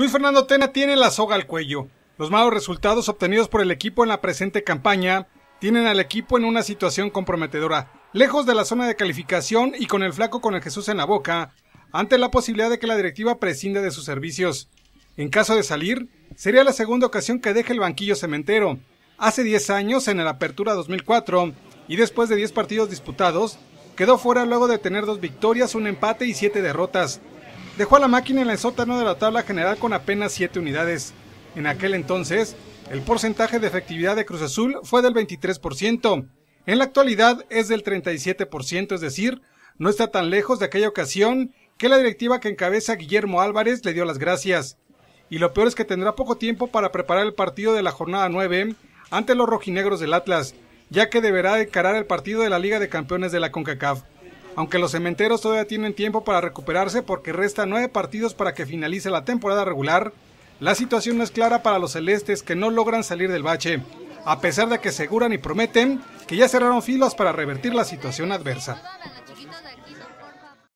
Luis Fernando Tena tiene la soga al cuello. Los malos resultados obtenidos por el equipo en la presente campaña tienen al equipo en una situación comprometedora, lejos de la zona de calificación y con el flaco con el Jesús en la boca, ante la posibilidad de que la directiva prescinde de sus servicios. En caso de salir, sería la segunda ocasión que deje el banquillo cementero. Hace 10 años, en la Apertura 2004, y después de 10 partidos disputados, quedó fuera luego de tener dos victorias, un empate y 7 derrotas. Dejó a la máquina en el sótano de la tabla general con apenas 7 unidades. En aquel entonces, el porcentaje de efectividad de Cruz Azul fue del 23%. En la actualidad es del 37%, es decir, no está tan lejos de aquella ocasión que la directiva que encabeza Guillermo Álvarez le dio las gracias. Y lo peor es que tendrá poco tiempo para preparar el partido de la jornada 9 ante los rojinegros del Atlas, ya que deberá encarar el partido de la Liga de Campeones de la CONCACAF. Aunque los cementeros todavía tienen tiempo para recuperarse porque restan nueve partidos para que finalice la temporada regular, la situación no es clara para los celestes que no logran salir del bache, a pesar de que aseguran y prometen que ya cerraron filas para revertir la situación adversa.